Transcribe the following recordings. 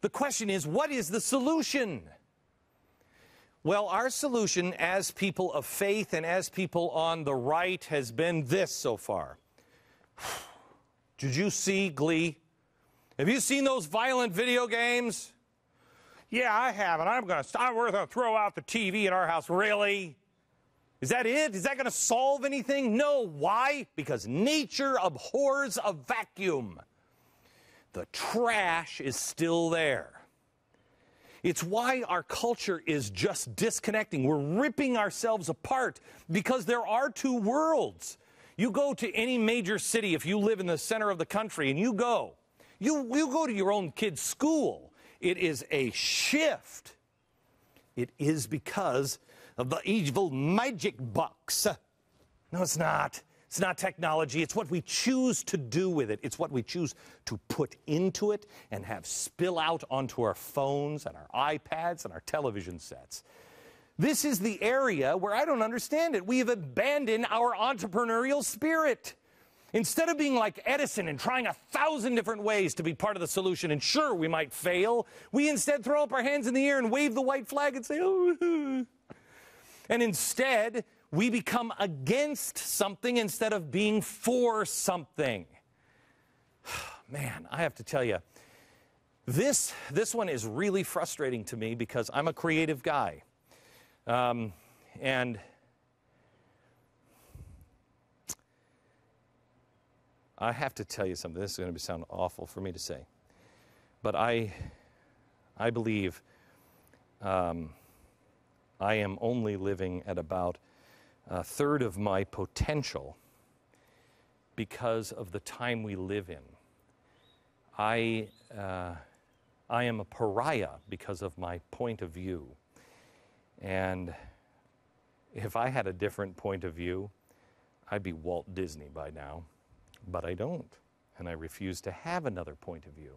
The question is, what is the solution? Well, our solution as people of faith and as people on the right has been this so far. Did you see Glee? Have you seen those violent video games? Yeah, I have, and I'm going to I'm going to throw out the TV in our house. Really? Is that it? Is that going to solve anything? No. Why? Because nature abhors a vacuum. The trash is still there. It's why our culture is just disconnecting. We're ripping ourselves apart because there are two worlds. You go to any major city, if you live in the center of the country, and you go, you, you go to your own kid's school, it is a shift. It is because of the evil magic box. No, it's not. It's not technology. It's what we choose to do with it. It's what we choose to put into it and have spill out onto our phones and our iPads and our television sets. This is the area where I don't understand it. We have abandoned our entrepreneurial spirit. Instead of being like Edison and trying a thousand different ways to be part of the solution, and sure, we might fail, we instead throw up our hands in the air and wave the white flag and say, oh. And instead, we become against something instead of being for something. Man, I have to tell you, this, this one is really frustrating to me because I'm a creative guy. Um, and I have to tell you something. This is going to sound awful for me to say. But I, I believe um, I am only living at about a third of my potential because of the time we live in. I, uh, I am a pariah because of my point of view. And if I had a different point of view, I'd be Walt Disney by now. But I don't. And I refuse to have another point of view.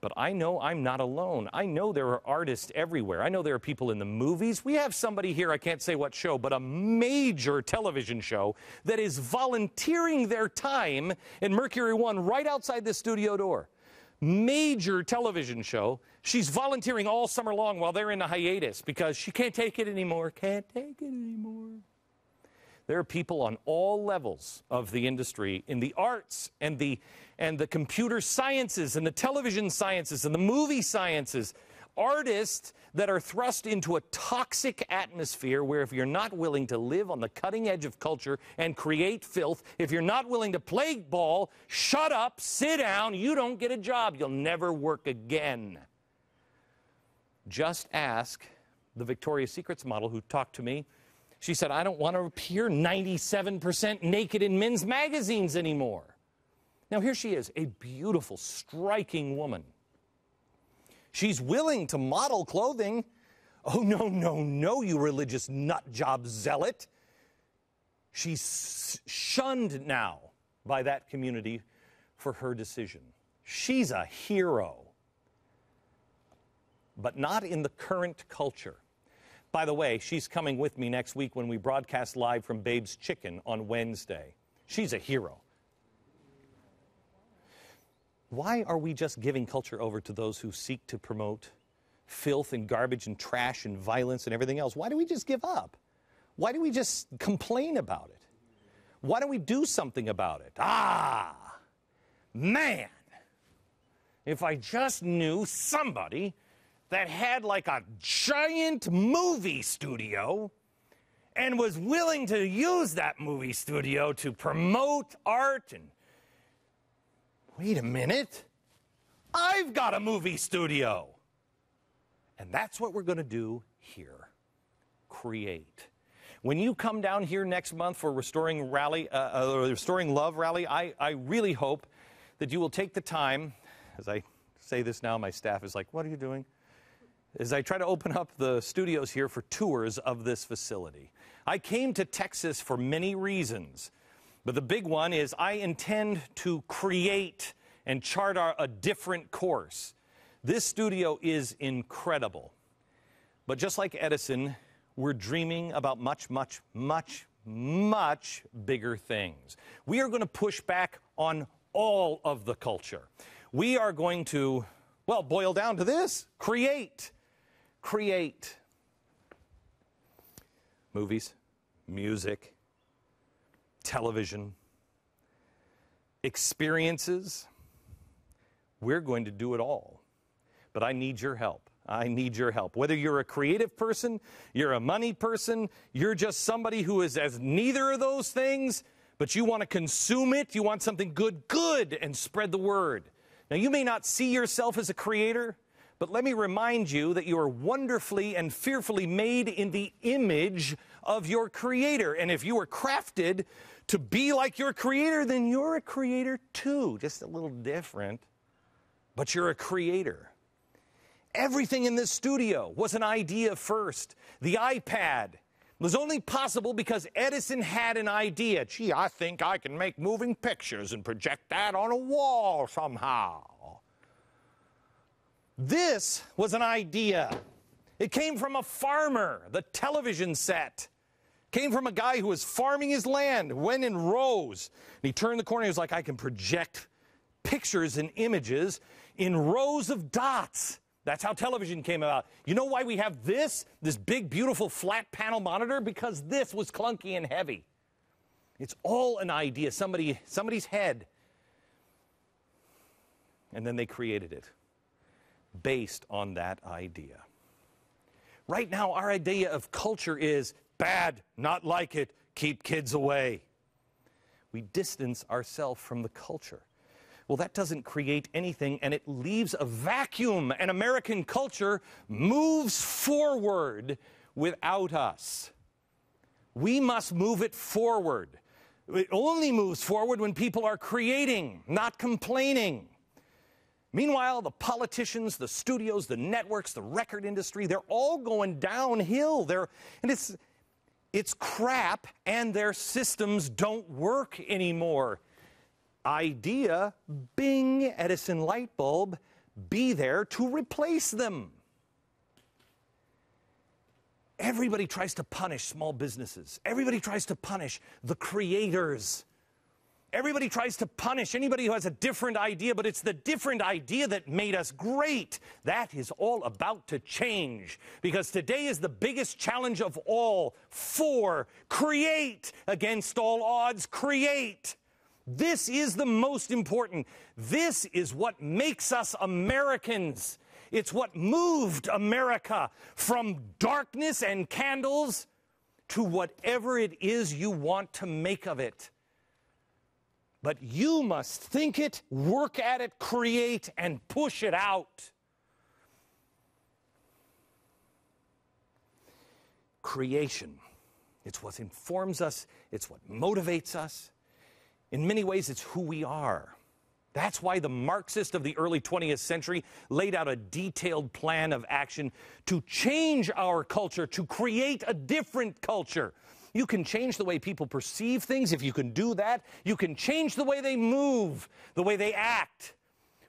But I know I'm not alone. I know there are artists everywhere. I know there are people in the movies. We have somebody here, I can't say what show, but a major television show that is volunteering their time in Mercury One right outside the studio door. Major television show. She's volunteering all summer long while they're in a hiatus because she can't take it anymore. Can't take it anymore. There are people on all levels of the industry, in the arts and the, and the computer sciences and the television sciences and the movie sciences, artists that are thrust into a toxic atmosphere where if you're not willing to live on the cutting edge of culture and create filth, if you're not willing to play ball, shut up, sit down, you don't get a job. You'll never work again. Just ask the Victoria's Secrets model who talked to me she said, I don't want to appear 97% naked in men's magazines anymore. Now, here she is, a beautiful, striking woman. She's willing to model clothing. Oh, no, no, no, you religious nut job zealot. She's shunned now by that community for her decision. She's a hero, but not in the current culture. By the way, she's coming with me next week when we broadcast live from Babe's Chicken on Wednesday. She's a hero. Why are we just giving culture over to those who seek to promote filth and garbage and trash and violence and everything else? Why do we just give up? Why do we just complain about it? Why don't we do something about it? Ah, man, if I just knew somebody that had like a giant movie studio and was willing to use that movie studio to promote art and wait a minute i've got a movie studio. And that's what we're going to do here. Create. When you come down here next month for restoring rally uh, uh, restoring love rally I, I really hope that you will take the time as i say this now my staff is like what are you doing as I try to open up the studios here for tours of this facility. I came to Texas for many reasons, but the big one is I intend to create and chart our, a different course. This studio is incredible. But just like Edison, we're dreaming about much, much, much, much bigger things. We are going to push back on all of the culture. We are going to Well, boil down to this create. Create. Movies, music, television, experiences. We're going to do it all. But I need your help. I need your help. Whether you're a creative person, you're a money person, you're just somebody who is as neither of those things, but you want to consume it, you want something good, good, and spread the word. Now, you may not see yourself as a creator, but let me remind you that you are wonderfully and fearfully made in the image of your creator. And if you were crafted to be like your creator, then you're a creator too, just a little different, but you're a creator. Everything in this studio was an idea first. The iPad was only possible because Edison had an idea. Gee, I think I can make moving pictures and project that on a wall somehow. This was an idea. It came from a farmer, the television set. Came from a guy who was farming his land, went in rows. And he turned the corner, he was like, I can project pictures and images in rows of dots. That's how television came about. You know why we have this, this big, beautiful flat panel monitor? Because this was clunky and heavy. It's all an idea, somebody, somebody's head. And then they created it based on that idea. Right now, our idea of culture is bad, not like it, keep kids away. We distance ourselves from the culture. Well, that doesn't create anything and it leaves a vacuum. And American culture moves forward without us. We must move it forward. It only moves forward when people are creating, not complaining. Meanwhile, the politicians, the studios, the networks, the record industry, they're all going downhill. They're, and it's, it's crap, and their systems don't work anymore idea, bing, Edison light bulb, be there to replace them. Everybody tries to punish small businesses. Everybody tries to punish the creators. Everybody tries to punish anybody who has a different idea, but it's the different idea that made us great. That is all about to change because today is the biggest challenge of all. For create against all odds, create. This is the most important. This is what makes us Americans. It's what moved America from darkness and candles to whatever it is you want to make of it. But you must think it, work at it, create, and push it out. Creation. It's what informs us, it's what motivates us. In many ways, it's who we are. That's why the Marxist of the early 20th century laid out a detailed plan of action to change our culture, to create a different culture. You can change the way people perceive things. If you can do that, you can change the way they move, the way they act.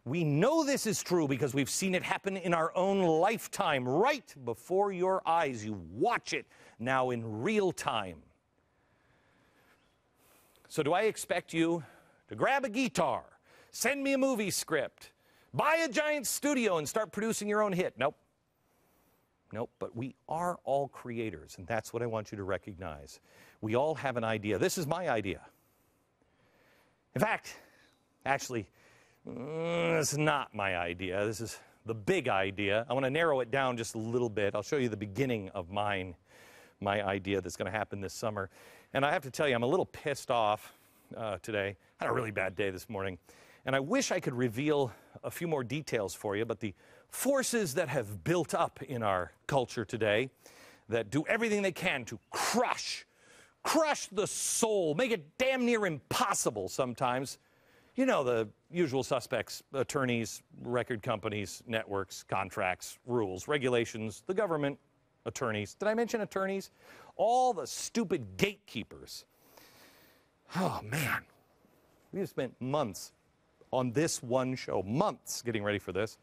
We know this is true because we've seen it happen in our own lifetime, right before your eyes. You watch it now in real time. So, do I expect you to grab a guitar, send me a movie script, buy a giant studio, and start producing your own hit? Nope. Nope. But we are all creators, and that's what I want you to recognize. We all have an idea. This is my idea. In fact, actually, mm, it's not my idea. This is the big idea. I want to narrow it down just a little bit. I'll show you the beginning of mine, my idea that's going to happen this summer. And I have to tell you, I'm a little pissed off uh, today. I had a really bad day this morning. And I wish I could reveal a few more details for you, but the forces that have built up in our culture today that do everything they can to crush, crush the soul, make it damn near impossible sometimes. You know, the usual suspects attorneys, record companies, networks, contracts, rules, regulations, the government, attorneys. Did I mention attorneys? all the stupid gatekeepers. Oh, man. We have spent months on this one show, months getting ready for this.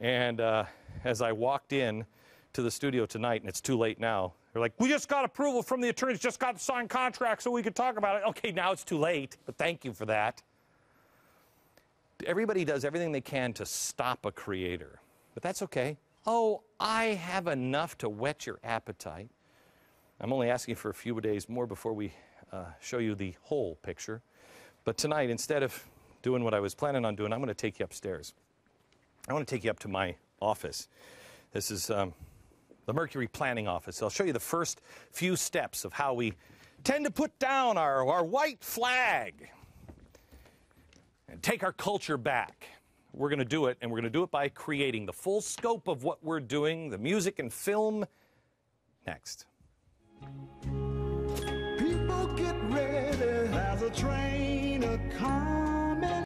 And uh, as I walked in to the studio tonight, and it's too late now, they're like, we just got approval from the attorneys, just got to sign contracts so we could talk about it. Okay, now it's too late, but thank you for that. everybody does everything they can to stop a creator, but that's okay. Oh, I have enough to whet your appetite. I'm only asking for a few days more before we uh, show you the whole picture. But tonight, instead of doing what I was planning on doing, I'm going to take you upstairs. I want to take you up to my office. This is um, the Mercury Planning Office. I'll show you the first few steps of how we tend to put down our, our white flag and take our culture back. We're going to do it, and we're going to do it by creating the full scope of what we're doing, the music and film, next. People get ready, a train.